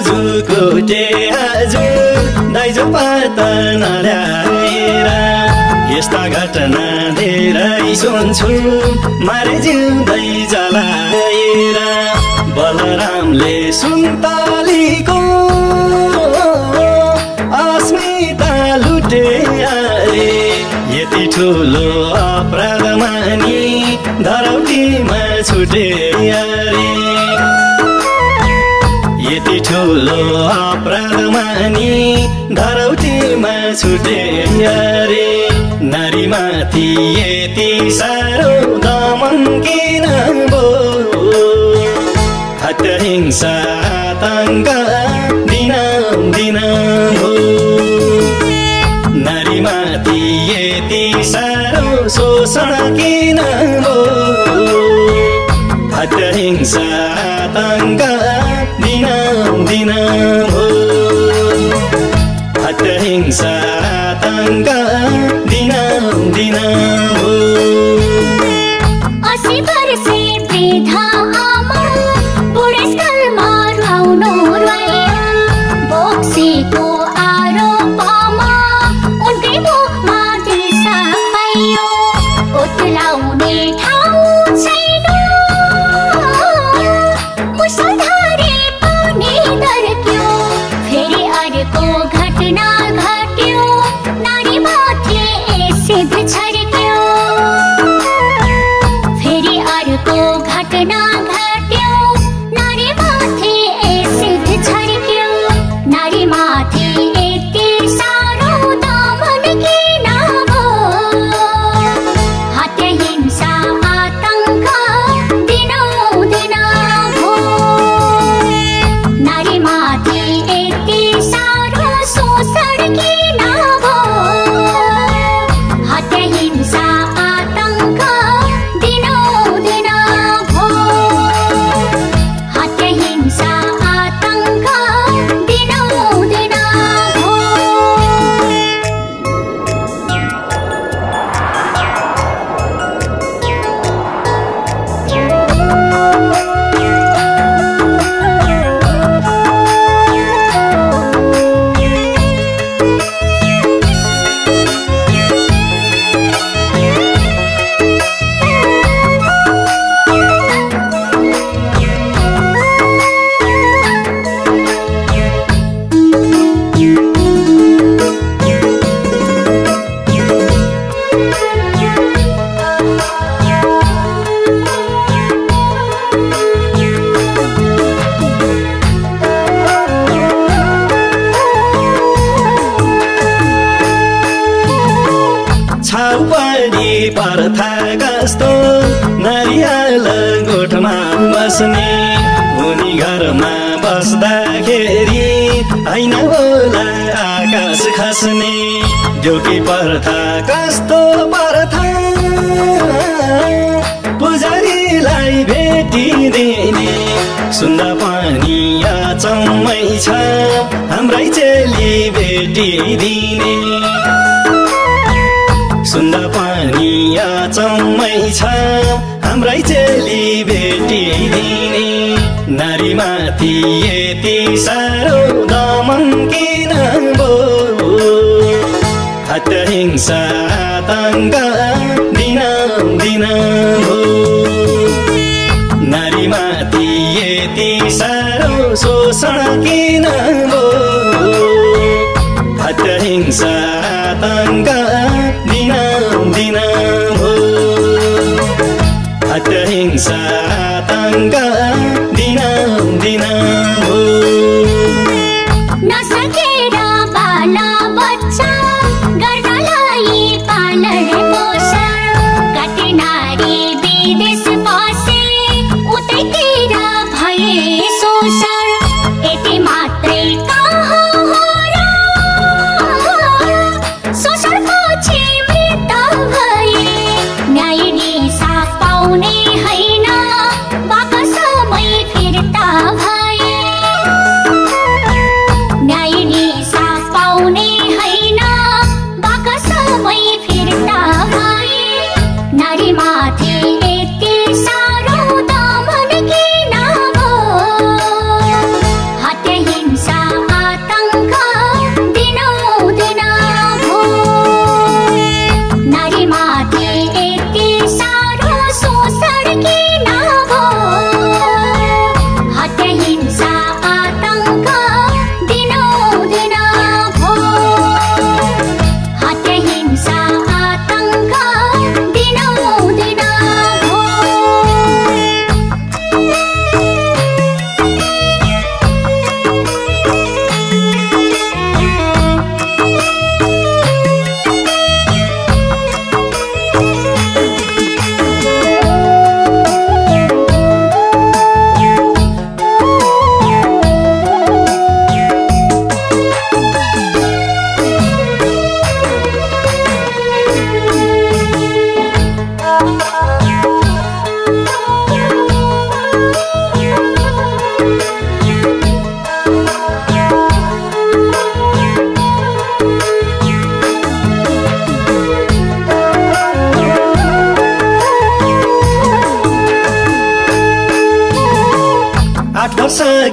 छुटे हजुर यस्ता घटना धेरै सुन्छु मारे जिउँदै जलाएर बलरामले सुन्तलीको अस्मिता लुटे अरे यति ठुलो अपराध मानी धरौटीमा छुटे अरे यति ठुलो अपराध मानी धरौटीमा छुटे अरे। नारीमाथि यति साह्रो दमन किन भो। हत्या हिंसा आतङ्क दिन दिन हो नारीमाथि यति साह्रो शोषण किन हो हत्या हिंसा helado उनी घरमा बस्दाखेरि होइन होला आकाश खस्ने। ढ्युकी पर्था कस्तो पर्था? पुजारीलाई भेटिदिने सुन्दा पनि अचम्मै छ। हाम्रै चेली भेटिदिने सुन्दा पनि अचम्मै छ। हाम्रै चेली भेटिदिने नारीमाथि यति साह्रो दमन किन भो हत्या हिंसा आतङ्क दिन दिन हो। नारीमाथि यति साह्रो शोषण किन भो हत्या हिंसा आतङ्क दिन दिन हो। हत्या हिंसा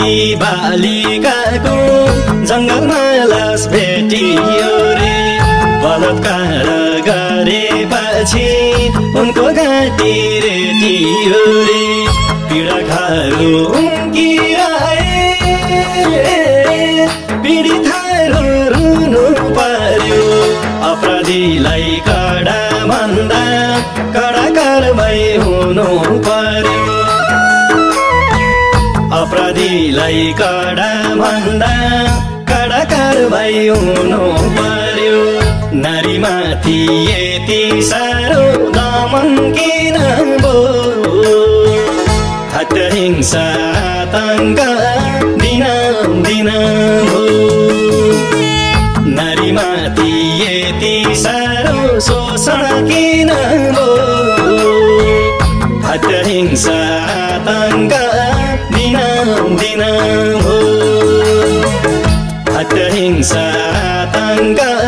सकी बालिकाको जङ्गलमा लास भेटियो रे। बलात्कार गरेपछि उनको घाँटी रेटियो रे। पीडाखाहरू उम्किआए पीडितहरू रुनु पर्यो। अपराधीलाई कडा भन्दा कडा कारवाही हुनु पर्यो। अपराधीलाई कडा भन्दा कडा कारवाही हुनु पर्यो नारीमाथि यति साह्रो दमन किन भो हत्या हिंसा आतङ्क दिन दिन भो नारीमाथि यति साह्रो शोषण किन भो हत्या हिंसा आतङ्क हत्या हिंसा आतङ्क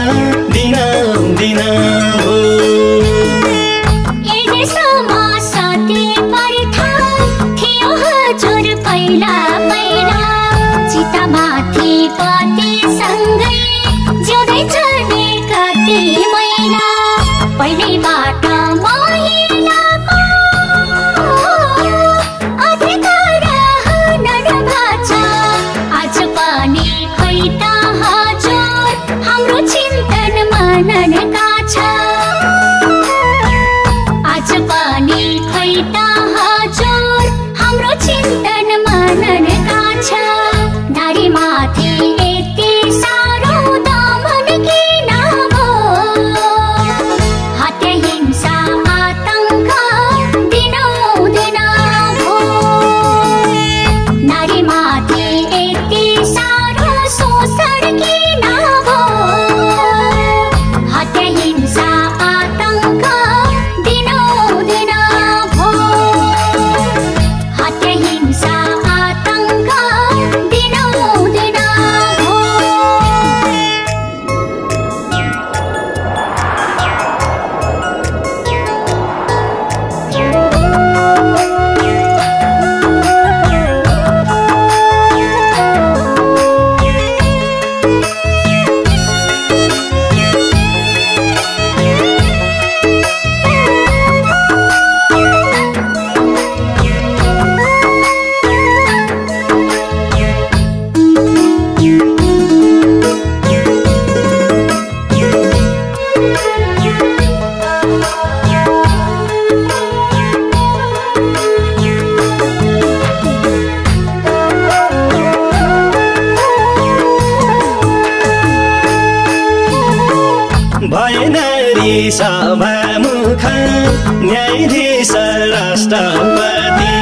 न्यायाधीश राष्ट्रपति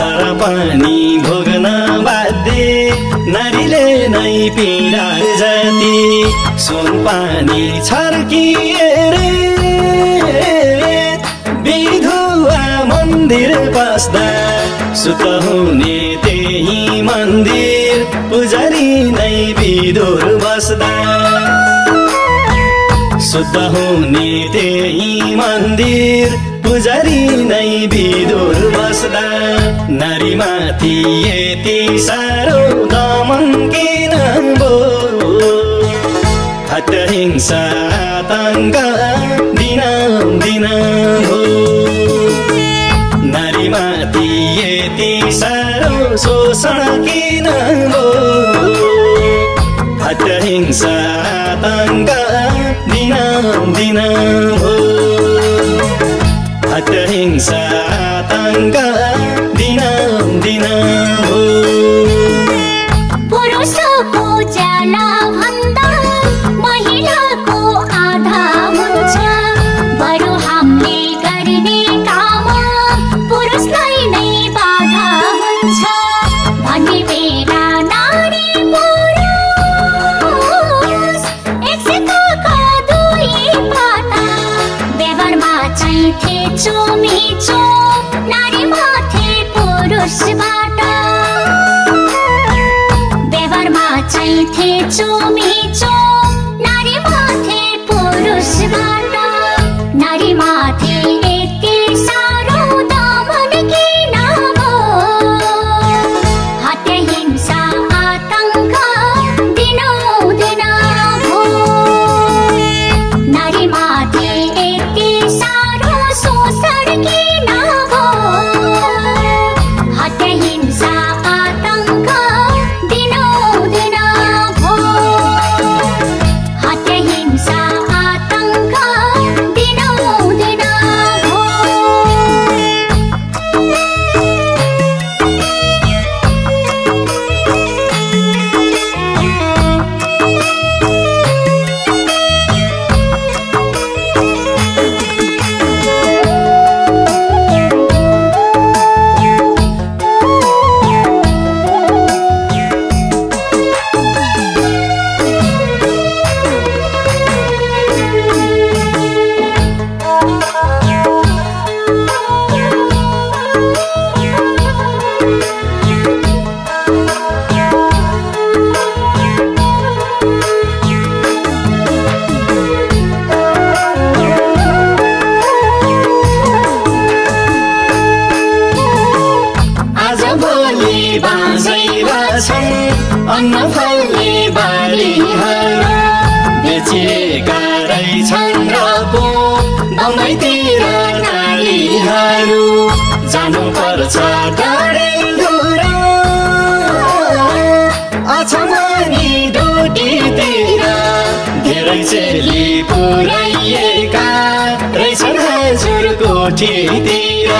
तर पनि भोग्न बाध्य नारीले नै पीडा जति सुन पानी छर्किएर विधुवा मन्दिर बस्दा सुत हुने त्यही मन्दिर पुजारी नै विधुर बस्दा। शुद्ध हुने त्यही मन्दिर। पुजारी नै विदुर बस्दा नारीमाथि यति साह्रो दमन किन हत्या हिंसा आतङ्क दिन दिन हो नारीमाथि यति साह्रो शोषण किन भो हत्या हिंसा आतङ्क दिन हो हिंसा आतङ्क दिन दिन हो चोमी पुरै चेली पुऱ्याइएका रहेछन् हजुर कोठीतिर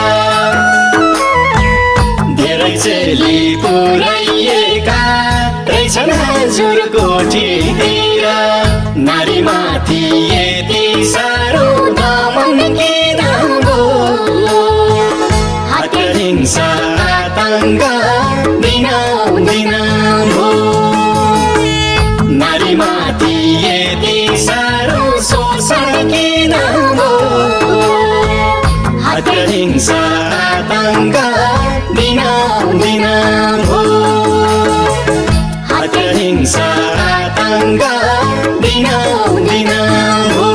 धेरै चेली पुऱ्याइएका रहेछन् हजुर कोठीतिर नारीमाथि यति साह्रो दमन के राम्रो हिंसा आतङ्क दिन दिन हो। गङ्गा बिना बिना हो हिंसा आतङ्ग बिना बिना हो